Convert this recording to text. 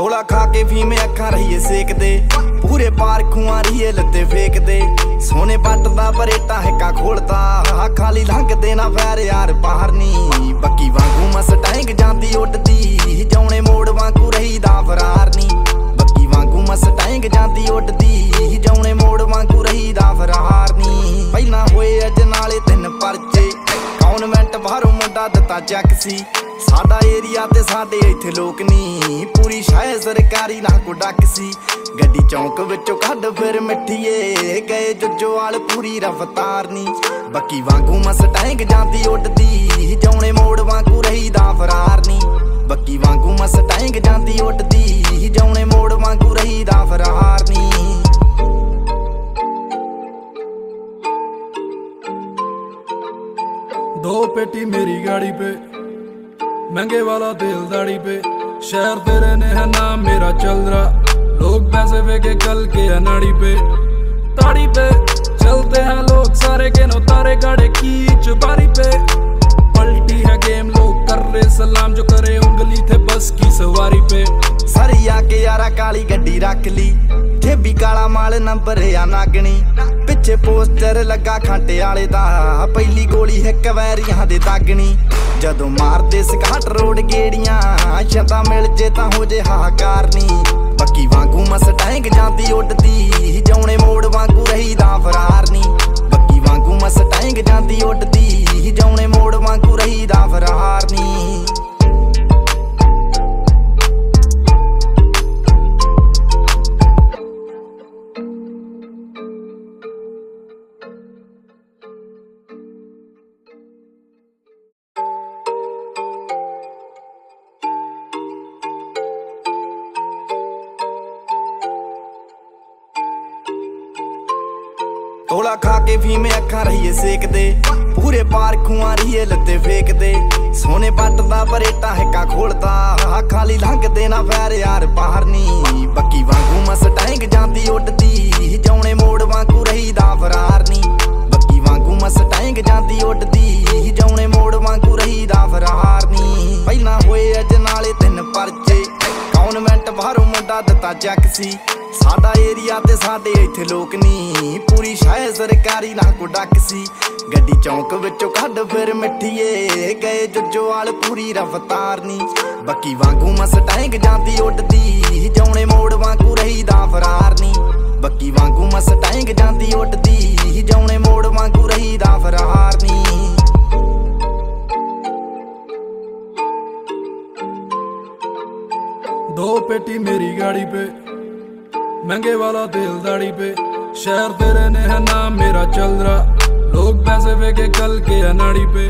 ਤੋਲਾ ਖਾ ਕੇ ਫੀਮੇ ਅੱਖਾਂ ਰਹੀਏ ਸੇਕਦੇ। ਪੂਰੇ ਪਾਰ ਰਹੀਏ ਲੱਤੇ ਫੇਕਦੇ। ਸੋਨੇ ਪੱਟ ਦਾ ਪਰੇਟਾ ਹੈਕਾ ਖੋਲਦਾ। ਖਾਲੀ ਲੰਘਦੇ ਨਾ ਫੈਰ ਯਾਰ, ਬਾਹਰ ਨੀ। ਬੱਕੀ ਵਾਂਗੂ ਮਸਟੈਂਗ ਜਾਂਦੀ ਉੱਡਦੀ। ਜਾਉਣੇ ਮੋੜ ਵਾਂਗੂ ਰਹੀਦਾ ਫਰਾਰ ਨੀ। ਬੱਕੀ ਵਾਂਗੂ ਮਸਟੈਂਗ ਜਾਂਦੀ ਉੱਡਦੀ। ਜਾਉਣੇ ਮੋੜ ਵਾਂਗੂ ਰਹੀਦਾ ਫਰਾਰ ਨੀ। ਪਹਿਲਾਂ ਹੋਏ ਅੱਜ ਨਾਲੇ ਤਿੰਨ ਪਰਚੇ। ਕੌਨਵੈਂਟ ਬਾਹਰੋਂ ਮੁੰਡਾ ਦਿੱਤਾ ਚੱਕ ਸੀ। ਸਾਡਾ ਏਰੀਆ ਤੇ ਸਾਡੇ ਇੱਥੇ ਲੋਕ ਨਹੀਂ ਪੂਰੀ ਸ਼ਾਇ ਸਰਕਾਰੀ ਨਾ ਕੋ ਡੱਕ ਸੀ ਗੱਡੀ ਚੌਂਕ ਵਿੱਚੋਂ ਕੱਢ ਫਿਰ ਮਿੱਠੀਏ ਗਏ ਜੁਜੋਵਾਲ ਪੂਰੀ ਰਫਤਾਰ ਨਹੀਂ ਬੱਕੀ ਵਾਂਗੂ ਮਸਟੈਂਗ ਜਾਂਦੀ ਉੱਡਦੀ ਜਾਉਣੇ ਮੋੜ ਵਾਂਗੂ ਰਹੀਦਾ ਫਰਾਰ ਨਹੀਂ ਬੱਕੀ ਵਾਂਗੂ ਮਸਟੈਂਗ ਜਾਂਦੀ ਉੱਡਦੀ ਜਾਉਣੇ ਮੋੜ ਵਾਂਗੂ ਰਹੀਦਾ ਫਰਾਰ ਨਹੀਂ दो पेटी मेरी गाड़ी पे महँगे वाला दिल दाड़ी पे। शहर तेरे ने है नाम मेरा चल रहा लोग पैसे फेंके कल के है पे। ताड़ी पे चलते हैं लोग सारे के नो तारे गाड़े की चुपारी पे। पलटी है गेम, लोग कर रहे सलाम, जो करे उंगली थे बस की सवारी पे। सरिया के यारा काली गड्डी रख ली। ਲਈ ਕਾਲਾ ਮਾਲ ਨੰਬਰ ਆ ਨਾਗਣੀ। ਪਿੱਛੇ ਪੋਸਟਰ ਲੱਗਾ ਖਾਂਟੇ ਵਾਲੇ ਦਾ। ਪਹਿਲੀ ਗੋਲੀ ਹੈ ਕਵੈਰੀਆਂ ਦੇ ਦਾਗਣੀ। ਜਦੋਂ ਮਾਰਦੇ ਸਕਾਟ ਰੋਡ ਗੇੜੀਆਂ ਛੰਦਾ ਮਿਲ ਜੇ ਤਾਂ ਹੋ ਜੇ ਹਾਕਾਰ ਨਹੀਂ ਬੱਕੀ ਵਾਂਗੂ ਮਸਟੈਂਗ ਜਾਂਦੀ ਉੱਡਦੀ। ਤੋਲਾ ਖਾ ਕੇ ਫੀਮੇ ਅੱਖਾਂ ਰਹੀਏ ਸੇਕਦੇ। ਪੂਰੇ ਪਾਰ ਖੂਆਂ ਰਹੀਏ ਲੱਤੇ ਫੇਕਦੇ। ਸੋਨੇ ਪੱਟਦਾ ਪਰੇਟਾ ਹੈਕਾ ਖੋਲਦਾ ਖਾਲੀ ਲੰਘਦੇ ਨਾ ਫੈਰ ਯਾਰ ਬਾਹਰ ਨੀ ਮੁੰਡਾ ਦਿੱਤਾ ਚੱਕ ਸੀ। ਸਾਡਾ ਏਰੀਆ ਤੇ ਸਾਡੇ ਇੱਥੇ ਲੋਕ ਨਹੀਂ ਪੂਰੀ ਸ਼ਾਇਦ ਸਰਕਾਰੀ ਨਾ ਕੋ ਡੱਕ ਸੀ। ਗੱਡੀ ਚੌਂਕ ਵਿੱਚੋਂ ਕੱਢ ਫਿਰ ਮਿੱਠੀਏ। ਗਏ ਜੁਜੋਵਾਲ ਪੂਰੀ ਰਫਤਾਰ ਨਹੀਂ ਬੱਕੀ ਵਾਂਗੂ ਮਸਟੈਂਗ ਜਾਂਦੀ ਉੱਡਦੀ। ਜਾਉਣੇ ਮੋੜ ਵਾਂਗ ਦੋ ਪੇਟੀ ਮੇਰੀ ਗਾੜੀ ਪੇ, ਮਹਿੰਗੇ ਵਾਲਾ ਦਿਲ ਦਾੜੀ ਪੇ। ਸ਼ਹਿਰ ਤੇਰੇ ਨੇ ਹੈ ਨਾ ਮੇਰਾ ਚਲ ਰਾ ਲੋਗ ਪੈਸੇ ਵੇ ਕੇ ਕਲ ਕੇ ਅਨਾੜੀ ਪੇ।